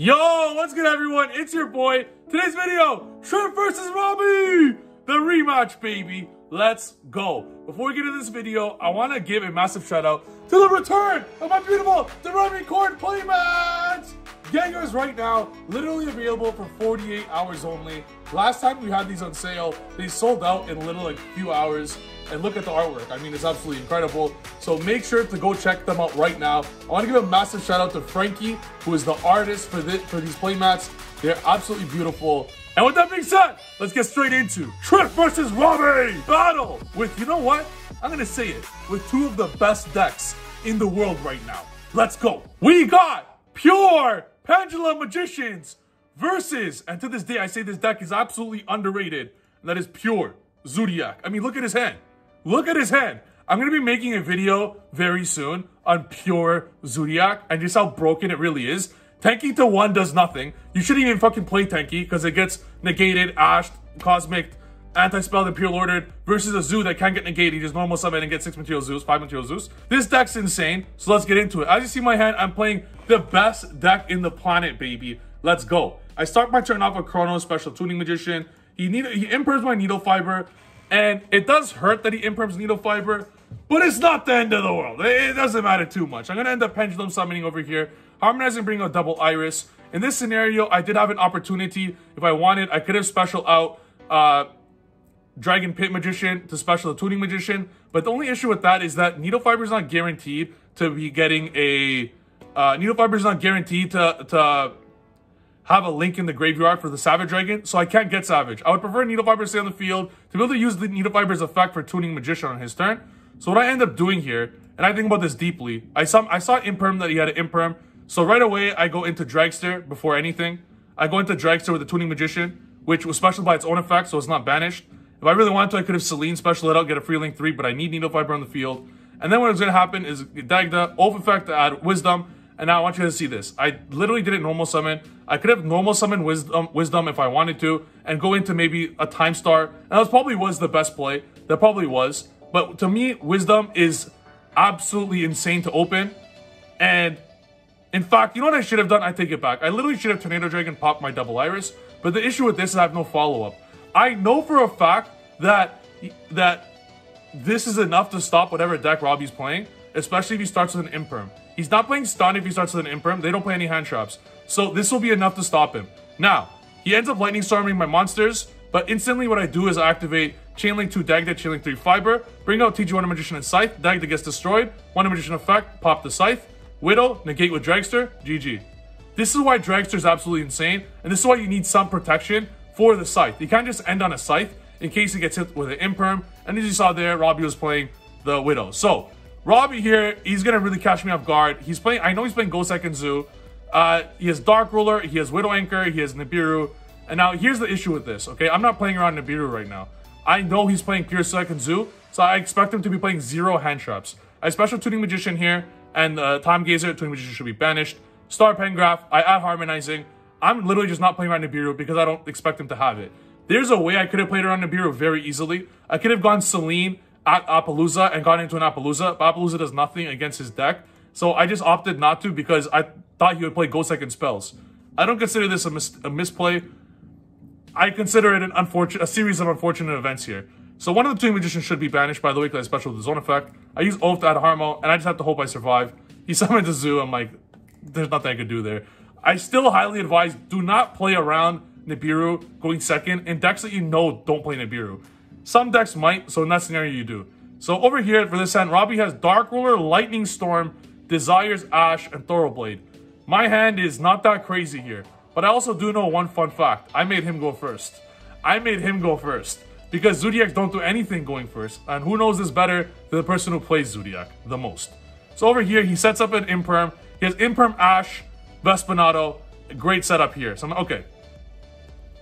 Yo, what's good everyone? It's your boy. Today's video, Trif versus Robbie! The rematch, baby. Let's go. Before we get into this video, I want to give a massive shout out to the return of my beautiful Doremichord playmats! Gangers right now, literally available for 48 hours only. Last time we had these on sale, they sold out in literally like few hours. And look at the artwork. I mean, it's absolutely incredible. So make sure to go check them out right now. I want to give a massive shout out to Frankie, who is the artist for, this, for these playmats. They're absolutely beautiful. And with that being said, let's get straight into Trif versus Robbie battle with, you know what? I'm going to say it, with two of the best decks in the world right now. Let's go. We got Pure Pendulum Magicians versus, and to this day, I say this deck is absolutely underrated, and that is Pure Zodiac. I mean, look at his hand. Look at his hand. I'm going to be making a video very soon on pure Zodiac and just how broken it really is. Tenki to 1 does nothing. You shouldn't even fucking play Tenki because it gets negated, ashed, cosmic, anti-spelled, and pure ordered versus a Zoo that can't get negated. You just normal summon and get 6 material Zeus, 5 material Zeus. This deck's insane, so let's get into it. As you see my hand, I'm playing the best deck in the planet, baby. Let's go. I start my turn off with Chrono Special Tuning Magician. He, need, he imperms my Needle Fiber. And it does hurt that he imperms needle fiber, but it's not the end of the world. It doesn't matter too much. I'm going to end up pendulum summoning over here. Harmonizing bring a double iris. In this scenario, I did have an opportunity. If I wanted, I could have special out uh, Dragon Pit Magician to special the Tuning Magician. But the only issue with that is that Needle Fiber is not guaranteed to be getting a... Uh, Needle Fiber is not guaranteed to, to have a link in the graveyard for the Savage Dragon, so I can't get Savage. I would prefer Needle Fiber to stay on the field to be able to use the Needle Fiber's effect for tuning Magician on his turn. So what I end up doing here, and I think about this deeply, I saw I saw Imperm that he had an Imperm, so right away I go into Dragster before anything. I go into Dragster with the Tuning Magician, which was special by its own effect, so it's not banished. If I really wanted to, I could have Selene special it out, get a free link 3, but I need Needle Fiber on the field. And then what is going to happen is Dagda, Oath Effect to add Wisdom, and now I want you to see this. I literally didn't normal summon. I could have normal summon wisdom, wisdom if I wanted to and go into maybe a time star. And that probably was the best play. That probably was. But to me, wisdom is absolutely insane to open. And in fact, you know what I should have done? I take it back. I literally should have Tornado Dragon popped my double iris. But the issue with this is I have no follow-up. I know for a fact that that this is enough to stop whatever deck Robbie's playing, especially if he starts with an Imperm. He's not playing stun if he starts with an Imperm. They don't play any hand traps. So this will be enough to stop him. Now, he ends up Lightning Storming my monsters, but instantly what I do is I activate Chainlink 2 Dagda, Chainlink 3 Fiber, bring out TG Wonder Magician and Scythe, Dagda gets destroyed, Wonder Magician effect, pop the Scythe, Widow, negate with Dragster, GG. This is why Dragster is absolutely insane, and this is why you need some protection for the Scythe. You can't just end on a Scythe in case he gets hit with an Imperm, and as you saw there, Robbie was playing the Widow. So, Robbie here, he's gonna really catch me off guard. He's playing, I know he's playing Gosek Zoo. Uh, he has Dark Ruler, he has Widow Anchor, he has Nibiru. And now here's the issue with this, okay? I'm not playing around Nibiru right now. I know he's playing Pure Second Zoo, so I expect him to be playing zero hand traps. I special Tuning Magician here, and uh, Time Gazer, Tuning Magician should be banished. Star Pengraph, I add Harmonizing. I'm literally just not playing around Nibiru because I don't expect him to have it. There's a way I could have played around Nibiru very easily. I could have gone Selene, at Apollousa and got into an Apollousa, but Apollousa does nothing against his deck. So I just opted not to because I thought he would play Go Second spells. I don't consider this a, mis a misplay. I consider it an unfortunate, a series of unfortunate events here. So one of the two magicians should be banished, by the way, because I special the zone effect. I use Oath to add Harmo, and I just have to hope I survive. He summoned a Zoo, I'm like, there's nothing I could do there. I still highly advise, do not play around Nibiru going second in decks that you know don't play Nibiru. Some decks might, so in that scenario you do. So over here for this hand, Robbie has Dark Ruler, Lightning Storm, Desires Ash, and Thoroughblade. My hand is not that crazy here, but I also do know one fun fact. I made him go first. I made him go first because Zodiacs don't do anything going first, and who knows this better than the person who plays Zodiac the most. So over here, he sets up an Imperm. He has Imperm Ash, Vespinato. Great setup here. So I'm okay.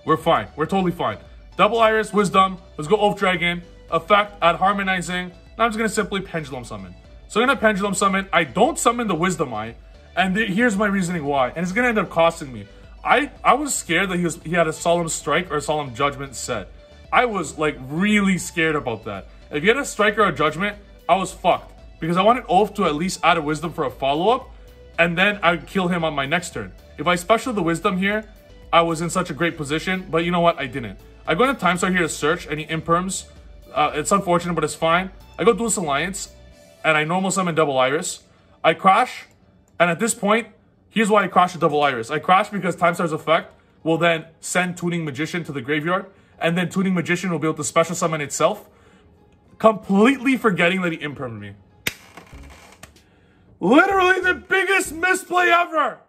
We're fine. We're totally fine. Double Iris, Wisdom. Let's go Oath Dragon. Effect, add Harmonizing. Now I'm just going to simply Pendulum Summon. So I'm going to Pendulum Summon. I don't summon the Wisdom Eye. And here's my reasoning why. And it's going to end up costing me. I, I was scared that he, was, he had a Solemn Strike or a Solemn Judgment set. I was like really scared about that. If he had a Strike or a Judgment, I was fucked. Because I wanted Oath to at least add a Wisdom for a follow-up. And then I'd kill him on my next turn. If I special the wisdom here, I was in such a great position, but you know what? I didn't. I go into Time Star here to search, any imperms. Uh, it's unfortunate, but it's fine. I go Duelist Alliance, and I normal summon Double Iris. I crash, and at this point, here's why I crash a Double Iris. I crash because Time Star's effect will then send Tuning Magician to the graveyard, and then Tuning Magician will be able to special summon itself, completely forgetting that he impermed me. Literally the biggest misplay ever!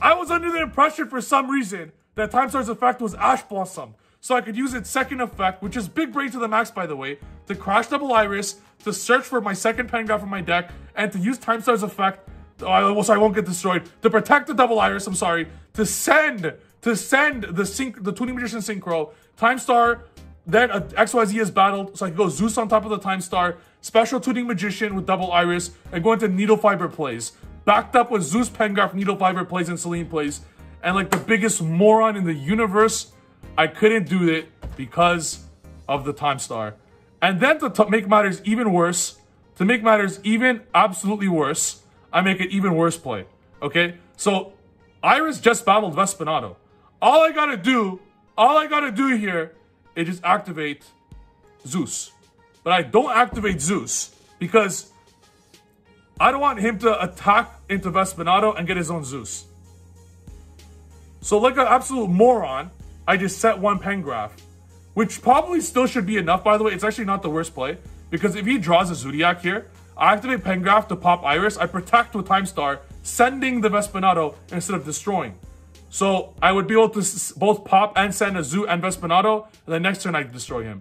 I was under the impression for some reason that Time Star's effect was Ash Blossom. So I could use its second effect, which is Big Brain to the max by the way, to crash Double Iris, to search for my second Pengraph from my deck, and to use Time Star's effect, oh, oh so I won't get destroyed, to protect the Double Iris, I'm sorry, to send, to send the sync, the Tuning Magician Synchro, Time Star, then XYZ is battled, so I can go Zeus on top of the Time Star, Special Tuning Magician with Double Iris, and go into Needle Fiber plays backed up with Zeus Pengraph, Needle Fiber plays, and Selene plays. And like the biggest moron in the universe, I couldn't do it because of the Time Star. And then to make matters even worse, to make matters even absolutely worse, I make it even worse play. Okay? So Iris just battled Vespinato. All I gotta do, all I gotta do here is just activate Zeus. But I don't activate Zeus because I don't want him to attack into Vespinato and get his own Zeus. So like an absolute moron, I just set one Pengraph. Which probably still should be enough, by the way. It's actually not the worst play. Because if he draws a Zoodiac here, I activate Pengraph to pop Iris. I protect with Time Star, sending the Vespinato instead of destroying. So I would be able to both pop and send a Zoo and Vespinato, and then next turn I destroy him.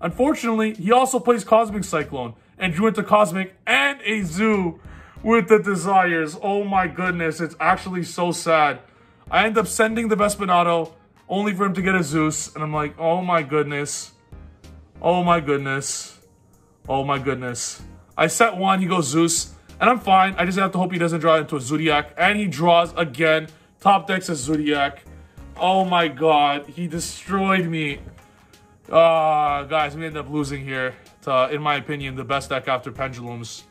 Unfortunately, he also plays Cosmic Cyclone, and drew into Cosmic and a Zoo with the Desires. Oh my goodness, it's actually so sad. I end up sending the Vespinato only for him to get a Zeus, and I'm like, oh my goodness. Oh my goodness. Oh my goodness. I set one, he goes Zeus, and I'm fine. I just have to hope he doesn't draw into a Zodiac. and he draws again. Top decks a Zoodiac. Oh my god, he destroyed me. Uh, guys, we end up losing here uh, in my opinion, the best deck after Pendulums.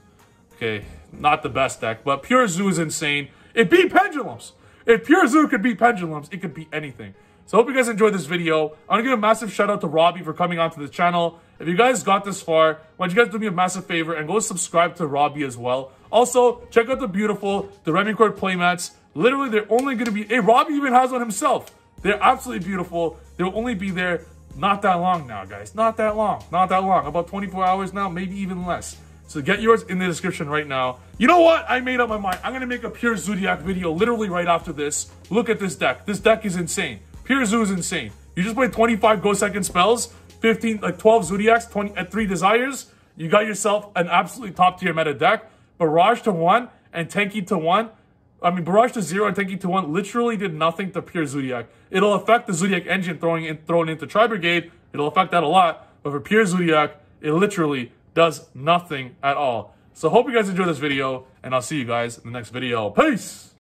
Okay, not the best deck, but Pure Zoo is insane. It beat Pendulums. If Pure Zoo could beat Pendulums, it could beat anything. So I hope you guys enjoyed this video. I want to give a massive shout out to Robbie for coming onto the channel. If you guys got this far, why don't you guys do me a massive favor and go subscribe to Robbie as well. Also, check out the beautiful, Doremichord playmats. Literally, they're only going to be... Hey, Robbie even has one himself. They're absolutely beautiful. They'll only be there not that long now, guys. Not that long. Not that long. About 24 hours now, maybe even less. So get yours in the description right now. You know what? I made up my mind. I'm going to make a Pure Zodiac video literally right after this. Look at this deck. This deck is insane. Pure Zoo is insane. You just play 25 Go Second spells, 15, like 12 Zodiacs, 20, at 3 Desires. You got yourself an absolutely top tier meta deck. Barrage to 1 and Tenki to 1 I mean, Barrage to zero and Tenki to one literally did nothing to Pure Zoodiac. It'll affect the Zoodiac engine throwing in, thrown into Tri Brigade. It'll affect that a lot. But for Pure Zoodiac, it literally does nothing at all. So hope you guys enjoyed this video, and I'll see you guys in the next video. Peace!